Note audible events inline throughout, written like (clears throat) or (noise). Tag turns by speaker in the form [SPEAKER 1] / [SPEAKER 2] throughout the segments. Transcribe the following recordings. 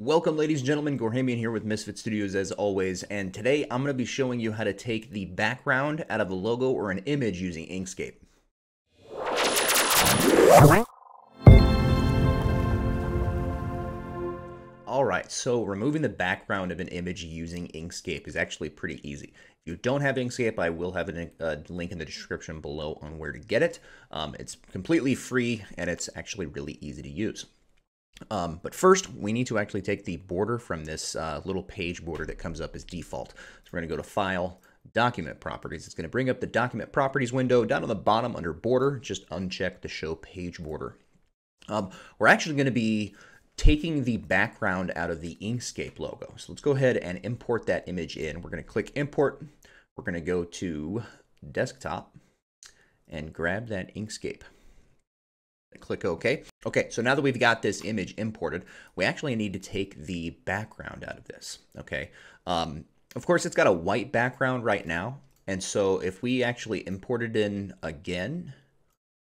[SPEAKER 1] Welcome ladies and gentlemen, Gorhamian here with Misfit Studios as always, and today I'm going to be showing you how to take the background out of a logo or an image using Inkscape. Alright, so removing the background of an image using Inkscape is actually pretty easy. If you don't have Inkscape, I will have a, link in the description below on where to get it. Um, it's completely free and it's actually really easy to use. Um, but first, we need to actually take the border from this uh, little page border that comes up as default. So we're going to go to File, Document Properties. It's going to bring up the Document Properties window. Down on the bottom under Border, just uncheck the Show Page Border. Um, we're actually going to be taking the background out of the Inkscape logo. So let's go ahead and import that image in. We're going to click Import. We're going to go to Desktop and grab that Inkscape. Click OK. Okay, so now that we've got this image imported, we actually need to take the background out of this. Okay, um, of course, it's got a white background right now. And so if we actually import it in again,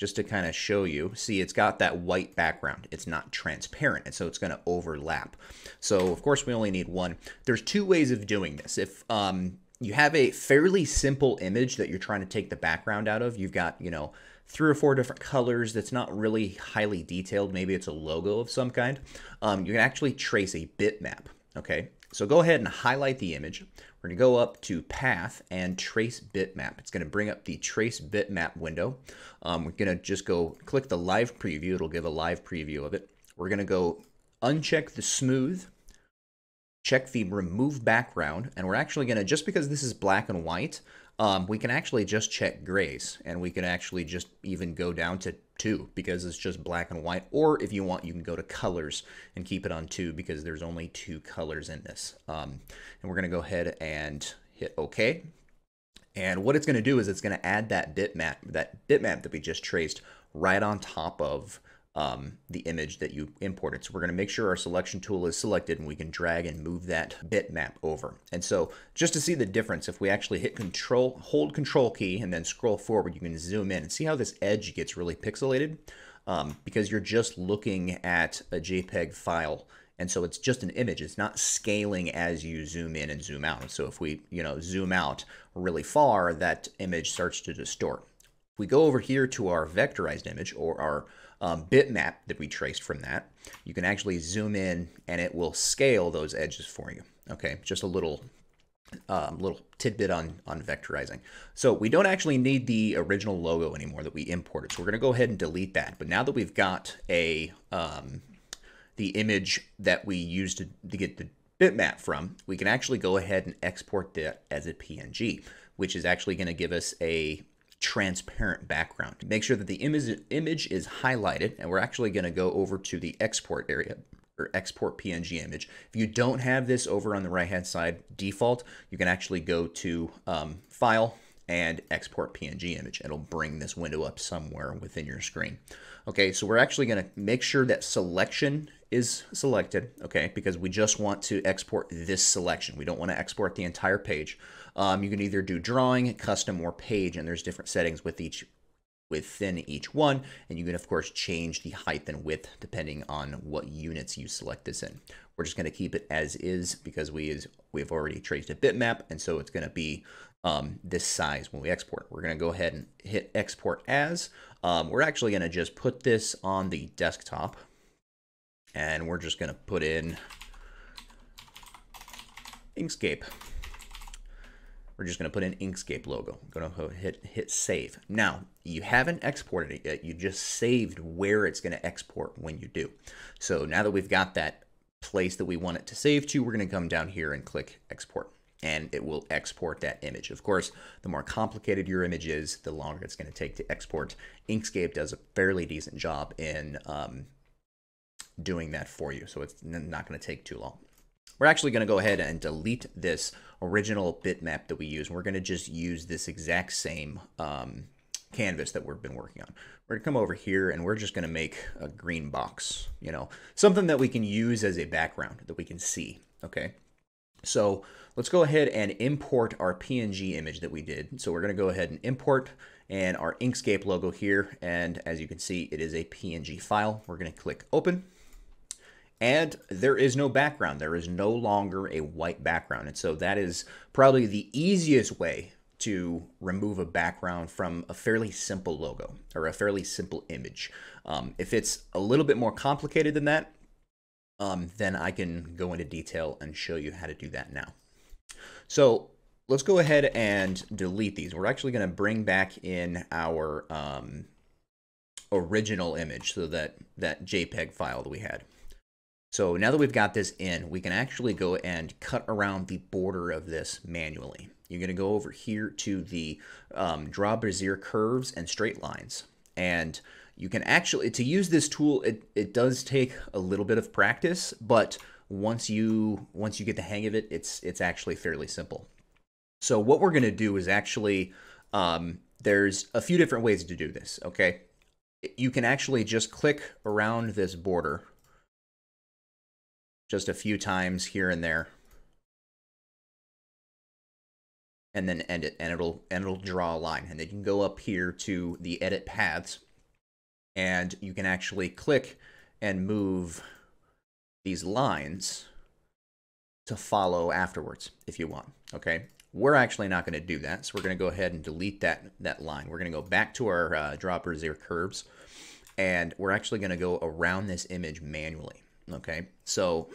[SPEAKER 1] just to kind of show you, see, it's got that white background. It's not transparent, and so it's going to overlap. So, of course, we only need one. There's two ways of doing this. If um, you have a fairly simple image that you're trying to take the background out of, you've got, you know, three or four different colors that's not really highly detailed. Maybe it's a logo of some kind. Um, you can actually trace a bitmap. Okay, so go ahead and highlight the image. We're to go up to Path and Trace Bitmap. It's going to bring up the Trace Bitmap window. Um, we're going to just go click the live preview. It'll give a live preview of it. We're going to go uncheck the smooth, check the remove background, and we're actually going to, just because this is black and white, um, we can actually just check grays and we can actually just even go down to two because it's just black and white. Or if you want, you can go to colors and keep it on two because there's only two colors in this. Um, and we're going to go ahead and hit OK. And what it's going to do is it's going to add that bitmap, that bitmap that we just traced right on top of um, the image that you imported. So we're going to make sure our selection tool is selected and we can drag and move that bitmap over. And so just to see the difference, if we actually hit control, hold control key and then scroll forward, you can zoom in and see how this edge gets really pixelated um, because you're just looking at a JPEG file. And so it's just an image. It's not scaling as you zoom in and zoom out. So if we, you know, zoom out really far, that image starts to distort. If we go over here to our vectorized image or our um, bitmap that we traced from that, you can actually zoom in and it will scale those edges for you. Okay, just a little um, little tidbit on, on vectorizing. So we don't actually need the original logo anymore that we imported. So we're going to go ahead and delete that. But now that we've got a um, the image that we used to, to get the bitmap from, we can actually go ahead and export that as a PNG, which is actually going to give us a transparent background. Make sure that the image, image is highlighted, and we're actually going to go over to the export area or export PNG image. If you don't have this over on the right hand side default, you can actually go to um, File and Export PNG image. It'll bring this window up somewhere within your screen. Okay, so we're actually going to make sure that selection is selected, okay, because we just want to export this selection. We don't want to export the entire page. Um, you can either do drawing, custom, or page, and there's different settings with each within each one, and you can of course change the height and width depending on what units you select this in. We're just going to keep it as is because we is we've already traced a bitmap, and so it's going to be um, this size when we export. We're going to go ahead and hit export as. Um, we're actually going to just put this on the desktop, and we're just going to put in Inkscape we're just going to put an Inkscape logo. I'm going to hit, hit save. Now, you haven't exported it yet. You just saved where it's going to export when you do. So now that we've got that place that we want it to save to, we're going to come down here and click export and it will export that image. Of course, the more complicated your image is, the longer it's going to take to export. Inkscape does a fairly decent job in um, doing that for you, so it's not going to take too long. We're actually going to go ahead and delete this original bitmap that we use. We're going to just use this exact same um, canvas that we've been working on. We're going to come over here and we're just going to make a green box, you know, something that we can use as a background that we can see, okay? So let's go ahead and import our PNG image that we did. So we're going to go ahead and import and our Inkscape logo here. And as you can see, it is a PNG file. We're going to click open and there is no background. There is no longer a white background. And so that is probably the easiest way to remove a background from a fairly simple logo or a fairly simple image. Um, if it's a little bit more complicated than that, um, then I can go into detail and show you how to do that now. So let's go ahead and delete these. We're actually going to bring back in our um, original image, so that, that JPEG file that we had. So now that we've got this in, we can actually go and cut around the border of this manually. You're going to go over here to the um, draw Bezier curves and straight lines. And you can actually, to use this tool, it, it does take a little bit of practice, but once you once you get the hang of it, it's it's actually fairly simple. So what we're going to do is actually, um, there's a few different ways to do this, okay? You can actually just click around this border just a few times here and there. And then end it, and it'll and it'll draw a line. And then you can go up here to the edit paths, and you can actually click and move these lines to follow afterwards if you want. Okay, we're actually not going to do that, so we're going to go ahead and delete that that line. We're going to go back to our uh, draw Bezier curves, and we're actually going to go around this image manually. Okay, so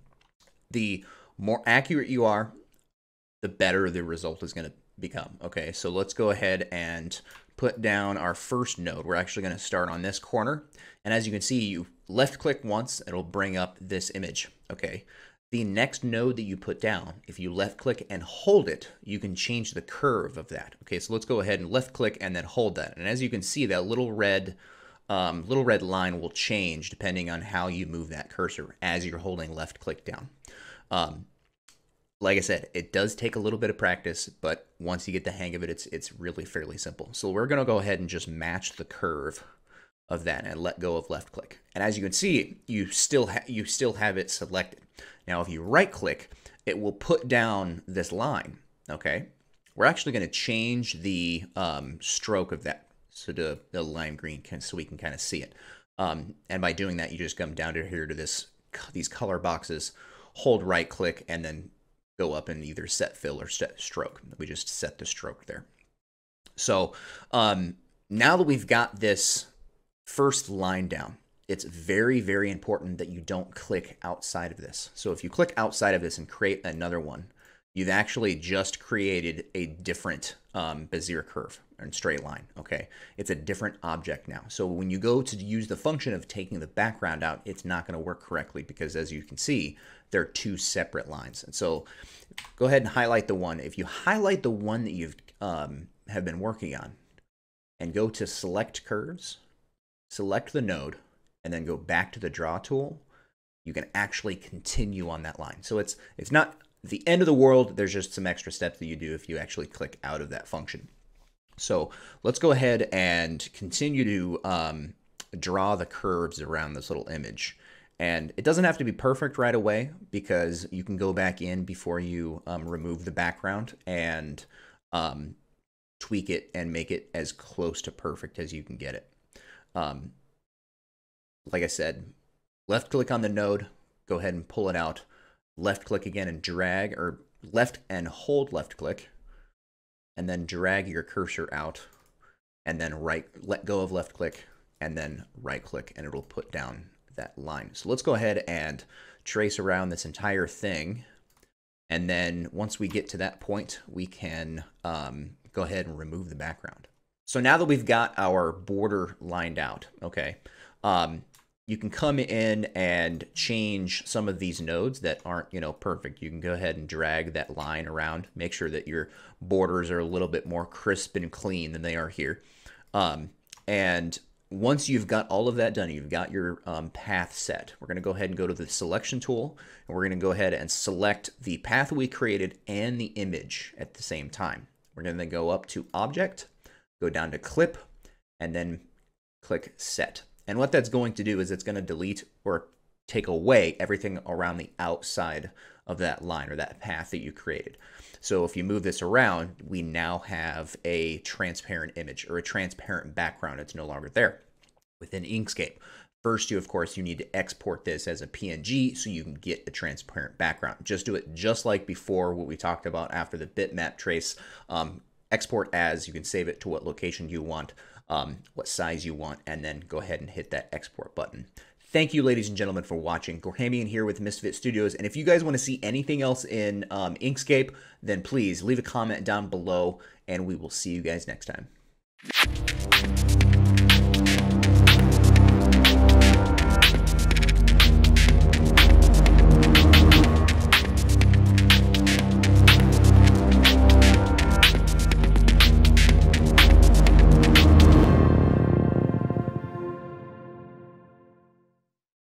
[SPEAKER 1] (clears throat) the more accurate you are, the better the result is going to become. Okay, so let's go ahead and put down our first node. We're actually going to start on this corner. And as you can see, you left click once, it'll bring up this image. Okay, the next node that you put down, if you left click and hold it, you can change the curve of that. Okay, so let's go ahead and left click and then hold that. And as you can see, that little red um, little red line will change depending on how you move that cursor as you're holding left click down. Um, like I said, it does take a little bit of practice, but once you get the hang of it, it's it's really fairly simple. So we're going to go ahead and just match the curve of that and let go of left click. And as you can see, you still you still have it selected. Now, if you right click, it will put down this line. Okay, we're actually going to change the um, stroke of that so the, the lime green can, so we can kind of see it. Um, and by doing that, you just come down to here to this these color boxes, hold right click, and then go up and either set fill or set stroke. We just set the stroke there. So um, now that we've got this first line down, it's very, very important that you don't click outside of this. So if you click outside of this and create another one, you've actually just created a different um, Bezier curve and straight line, okay? It's a different object now. So when you go to use the function of taking the background out, it's not gonna work correctly because as you can see, they're two separate lines. And so go ahead and highlight the one. If you highlight the one that you've um, have been working on and go to select curves, select the node, and then go back to the draw tool, you can actually continue on that line. So it's it's not the end of the world. There's just some extra steps that you do if you actually click out of that function. So let's go ahead and continue to um, draw the curves around this little image. And it doesn't have to be perfect right away because you can go back in before you um, remove the background and um, tweak it and make it as close to perfect as you can get it. Um, like I said, left click on the node, go ahead and pull it out. Left click again and drag, or left and hold left click and then drag your cursor out and then right let go of left click and then right click and it'll put down that line. So let's go ahead and trace around this entire thing. And then once we get to that point, we can um, go ahead and remove the background. So now that we've got our border lined out, okay, um, you can come in and change some of these nodes that aren't, you know, perfect. You can go ahead and drag that line around, make sure that your borders are a little bit more crisp and clean than they are here. Um, and once you've got all of that done, you've got your um, path set, we're going to go ahead and go to the selection tool, and we're going to go ahead and select the path we created and the image at the same time. We're going to then go up to Object, go down to Clip, and then click Set. And what that's going to do is it's going to delete or take away everything around the outside of that line or that path that you created. So if you move this around, we now have a transparent image or a transparent background. It's no longer there within Inkscape. First, you of course you need to export this as a PNG so you can get the transparent background. Just do it just like before what we talked about after the bitmap trace. Um, export as, you can save it to what location you want, um, what size you want, and then go ahead and hit that export button. Thank you, ladies and gentlemen, for watching. Gorhamian here with Misfit Studios. And if you guys want to see anything else in um, Inkscape, then please leave a comment down below, and we will see you guys next time.